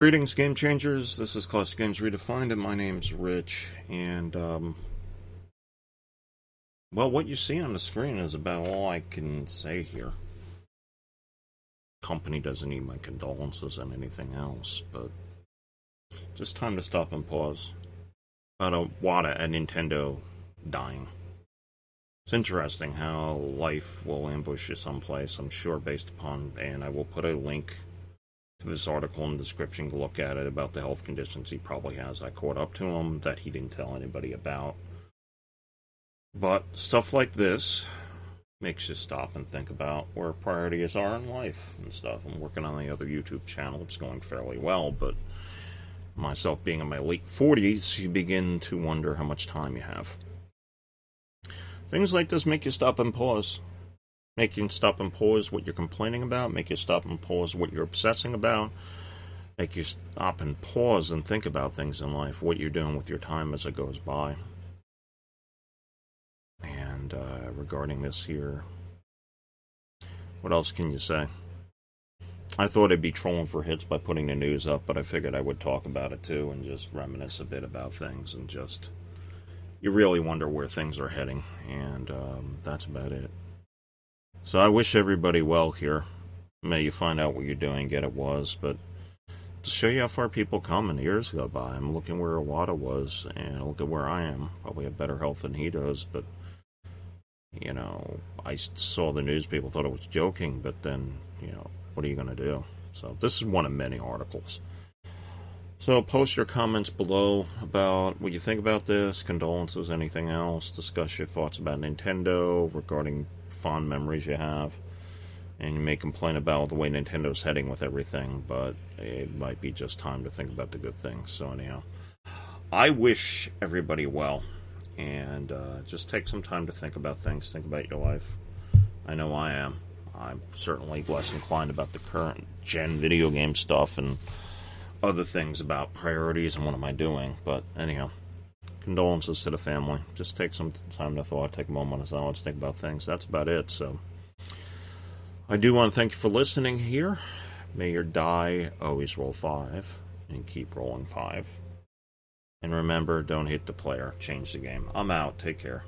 Greetings, game changers. This is Classic Games Redefined, and my name's Rich. And, um, well, what you see on the screen is about all I can say here. Company doesn't need my condolences and anything else, but just time to stop and pause. About Iwata at Nintendo dying. It's interesting how life will ambush you someplace, I'm sure, based upon, and I will put a link this article in the description to look at it about the health conditions he probably has. I caught up to him that he didn't tell anybody about. But stuff like this makes you stop and think about where priorities are in life and stuff. I'm working on the other YouTube channel. It's going fairly well, but myself being in my late 40s, you begin to wonder how much time you have. Things like this make you stop and pause make you stop and pause what you're complaining about, make you stop and pause what you're obsessing about, make you stop and pause and think about things in life, what you're doing with your time as it goes by. And uh, regarding this here, what else can you say? I thought I'd be trolling for hits by putting the news up, but I figured I would talk about it too and just reminisce a bit about things and just. You really wonder where things are heading, and um, that's about it. So I wish everybody well here. May you find out what you're doing, get it was, but to show you how far people come and years go by, I'm looking where Iwata was and look at where I am. Probably have better health than he does, but you know, I saw the news, people thought it was joking, but then, you know, what are you going to do? So this is one of many articles. So post your comments below about what you think about this, condolences, anything else. Discuss your thoughts about Nintendo regarding fond memories you have. And you may complain about the way Nintendo's heading with everything, but it might be just time to think about the good things. So anyhow, I wish everybody well, and uh, just take some time to think about things. Think about your life. I know I am. I'm certainly less inclined about the current gen video game stuff and other things about priorities and what am I doing. But anyhow, condolences to the family. Just take some time to thought, take a moment of silence, think about things. That's about it. So I do want to thank you for listening here. May your die always roll five and keep rolling five. And remember, don't hit the player, change the game. I'm out. Take care.